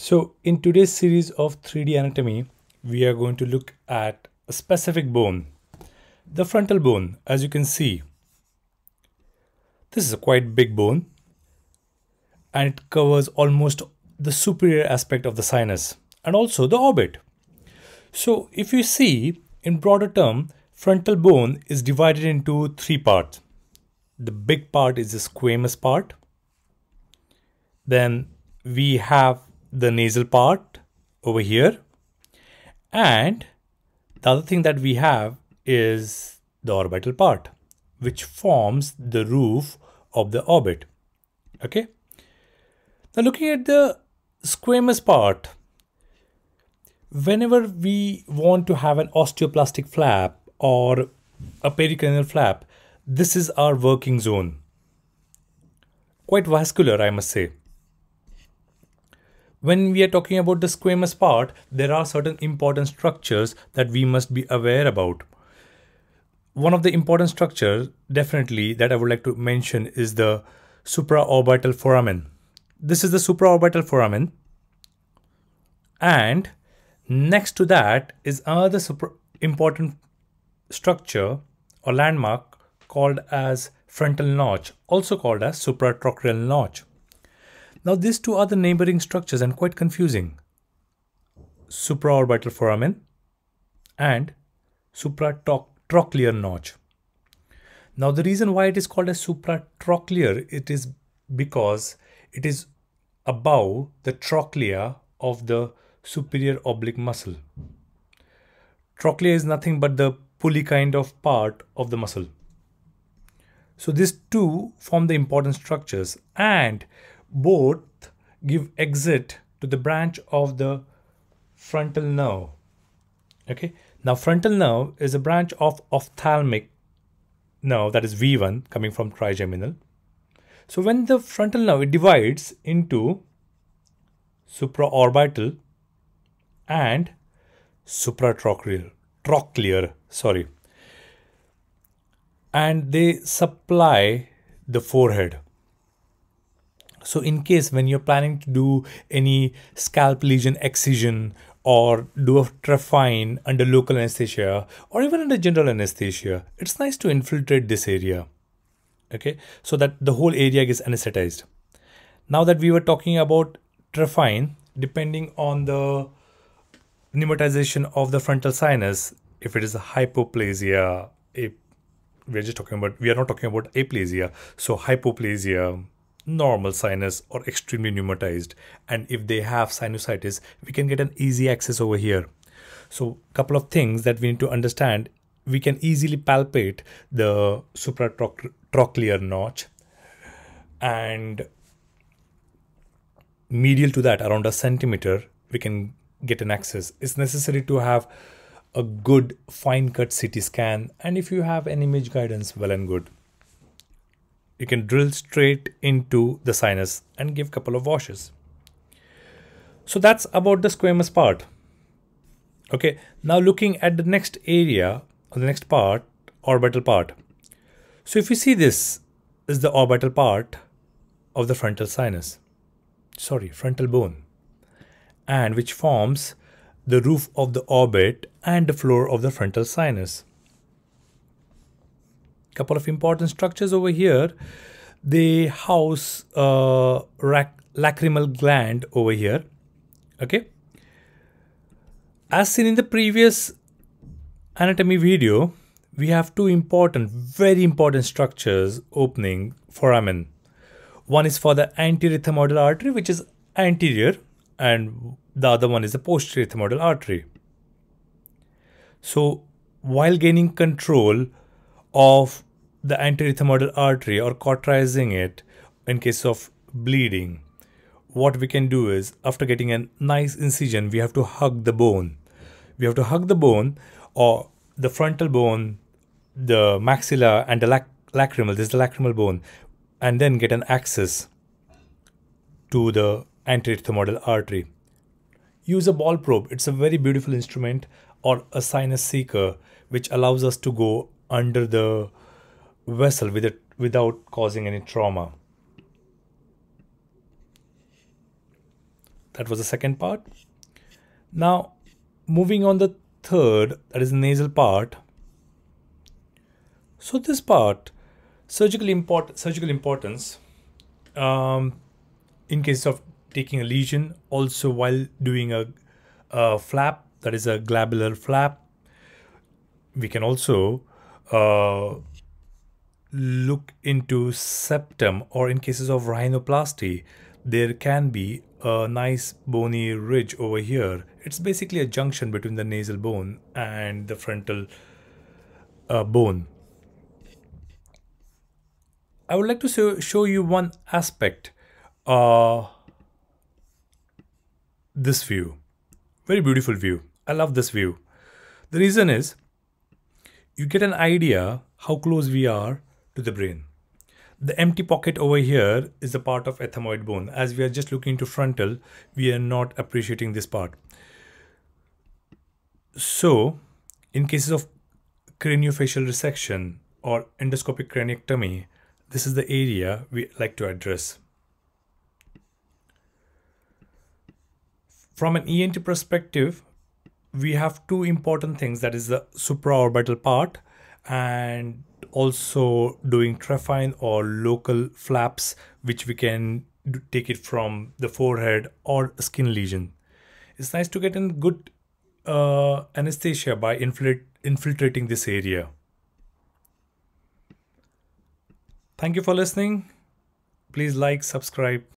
So in today's series of 3D anatomy, we are going to look at a specific bone, the frontal bone. As you can see, this is a quite big bone and it covers almost the superior aspect of the sinus and also the orbit. So if you see in broader term, frontal bone is divided into three parts. The big part is the squamous part. Then we have the nasal part over here. And the other thing that we have is the orbital part, which forms the roof of the orbit. Okay. Now looking at the squamous part, whenever we want to have an osteoplastic flap or a pericranial flap, this is our working zone. Quite vascular, I must say. When we are talking about the squamous part, there are certain important structures that we must be aware about. One of the important structures, definitely, that I would like to mention is the supraorbital foramen. This is the supraorbital foramen. And next to that is another important structure or landmark called as frontal notch, also called as supratrochlear notch. Now these two are the neighboring structures and quite confusing. Supraorbital foramen and supratrochlear notch. Now the reason why it is called as supratrochlear, it is because it is above the trochlea of the superior oblique muscle. Trochlea is nothing but the pulley kind of part of the muscle. So these two form the important structures and both give exit to the branch of the frontal nerve. Okay, now frontal nerve is a branch of ophthalmic nerve that is V1 coming from trigeminal. So when the frontal nerve it divides into supraorbital and supratrochlear, trochlear, sorry, and they supply the forehead. So in case when you're planning to do any scalp lesion excision or do a trephine under local anesthesia or even under general anesthesia, it's nice to infiltrate this area. Okay, so that the whole area gets anesthetized. Now that we were talking about trephine, depending on the pneumatization of the frontal sinus, if it is a hypoplasia, a, we're just talking about, we are not talking about aplasia. So hypoplasia, normal sinus or extremely pneumatized. And if they have sinusitis we can get an easy access over here. So a couple of things that we need to understand. We can easily palpate the supratrochlear notch and medial to that around a centimeter we can get an access. It's necessary to have a good fine cut ct scan. And if you have an image guidance well and good you can drill straight into the sinus and give a couple of washes. So that's about the squamous part. Okay, now looking at the next area or the next part, orbital part. So if you see this is the orbital part of the frontal sinus, sorry, frontal bone, and which forms the roof of the orbit and the floor of the frontal sinus couple of important structures over here. They house uh, a lacrimal gland over here. Okay. As seen in the previous anatomy video, we have two important, very important structures opening foramen. One is for the anterior ethmoidal artery, which is anterior, and the other one is the posterior ethmoidal artery. So, while gaining control of the anterior ethmoidal artery or cauterizing it in case of bleeding, what we can do is after getting a nice incision, we have to hug the bone. We have to hug the bone or the frontal bone, the maxilla and the lac lacrimal, this is the lacrimal bone, and then get an access to the anterior ethmoidal artery. Use a ball probe. It's a very beautiful instrument or a sinus seeker which allows us to go under the vessel with it, without causing any trauma. that was the second part. Now, moving on the third, that is the nasal part. So this part, surgical import, surgical importance, um, in case of taking a lesion, also while doing a, a flap, that is a glabellar flap, we can also uh, look into septum or in cases of rhinoplasty, there can be a nice bony ridge over here. It's basically a junction between the nasal bone and the frontal uh, bone. I would like to show, show you one aspect. Uh, this view. Very beautiful view. I love this view. The reason is you get an idea how close we are to the brain. The empty pocket over here is a part of ethmoid bone. As we are just looking to frontal, we are not appreciating this part. So, in cases of craniofacial resection or endoscopic craniectomy, this is the area we like to address. From an ENT perspective, we have two important things that is the supraorbital part and also doing trephine or local flaps, which we can take it from the forehead or skin lesion. It's nice to get in good uh, anesthesia by infiltrating this area. Thank you for listening. Please like, subscribe.